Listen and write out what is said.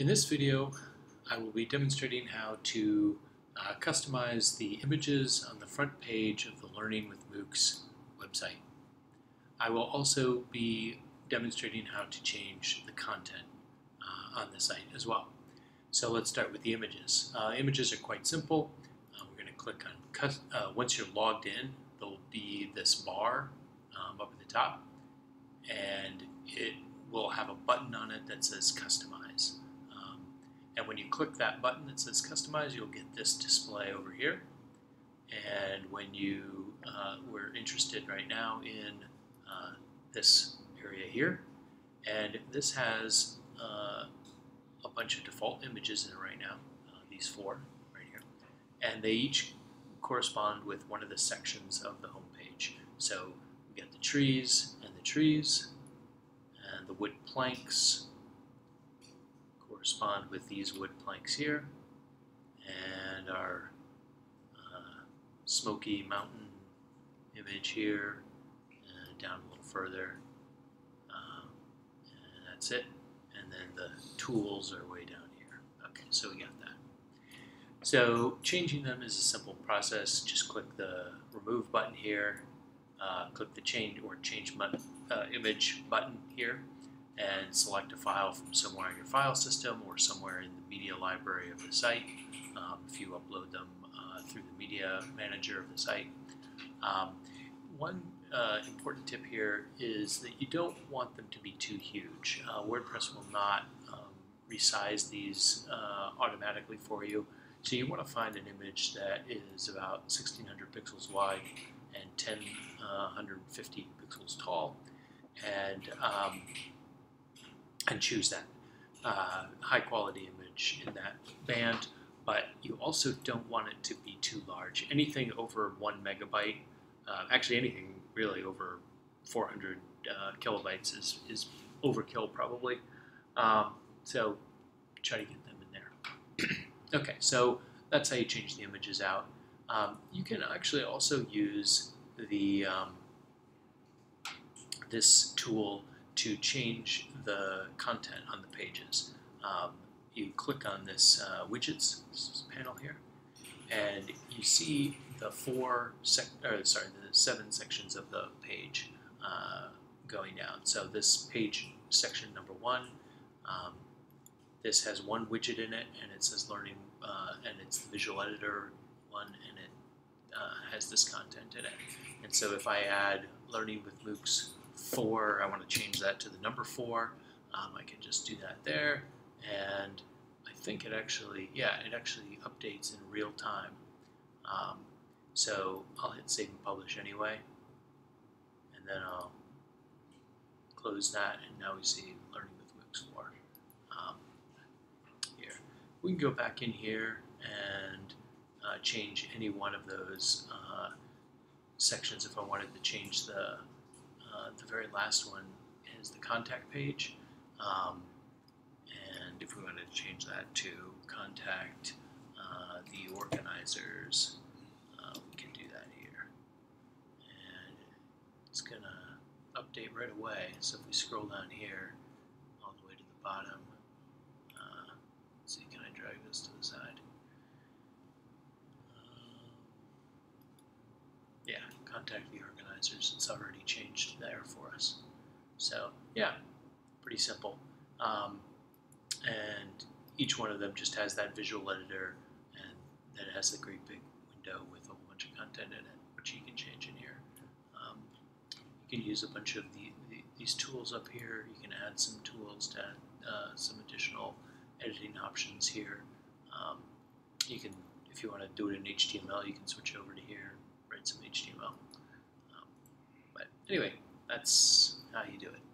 In this video, I will be demonstrating how to uh, customize the images on the front page of the Learning with MOOCs website. I will also be demonstrating how to change the content uh, on the site as well. So let's start with the images. Uh, images are quite simple. Uh, we're going to click on, uh, once you're logged in, there'll be this bar um, up at the top, and it will have a button on it that says Customize. And when you click that button that says Customize, you'll get this display over here. And when you, uh, we're interested right now in uh, this area here, and this has uh, a bunch of default images in it right now, uh, these four right here, and they each correspond with one of the sections of the home page. So we got the trees and the trees, and the wood planks correspond with these wood planks here, and our uh, smoky mountain image here, and down a little further, um, and that's it. And then the tools are way down here. Okay, so we got that. So changing them is a simple process. Just click the remove button here, uh, click the change or change uh, image button here, and select a file from somewhere in your file system or somewhere in the media library of the site um, if you upload them uh, through the media manager of the site. Um, one uh, important tip here is that you don't want them to be too huge. Uh, WordPress will not um, resize these uh, automatically for you. So you want to find an image that is about 1600 pixels wide and 1050 uh, pixels tall, and um, and choose that uh, high quality image in that band. But you also don't want it to be too large. Anything over one megabyte, uh, actually anything really over 400 uh, kilobytes is is overkill probably. Um, so try to get them in there. okay, so that's how you change the images out. Um, you can actually also use the um, this tool to change the content on the pages. Um, you click on this uh, widgets this panel here, and you see the four sec or sorry the seven sections of the page uh, going down. So this page section number one, um, this has one widget in it, and it says learning, uh, and it's the visual editor one, and it uh, has this content in it. And so if I add Learning with MOOCs 4, I want to change that to the number 4, um, I can just do that there. And I think it actually, yeah, it actually updates in real time. Um, so I'll hit Save and Publish anyway. And then I'll close that, and now we see Learning with MOOCs 4 um, here. We can go back in here and uh, change any one of those uh, sections if I wanted to change the uh, the very last one is the contact page. Um, and if we wanted to change that to contact uh, the organizers uh, we can do that here. And it's gonna update right away. So if we scroll down here all the way to the bottom uh, see can I drag this to the side? Yeah, contact the organizers. It's already changed there for us. So yeah, pretty simple. Um, and each one of them just has that visual editor, and then it has a great big window with a whole bunch of content in it, which you can change in here. Um, you can use a bunch of the, the, these tools up here. You can add some tools to add uh, some additional editing options here. Um, you can, if you want to do it in HTML, you can switch over to here and write some HTML. But anyway, that's how you do it.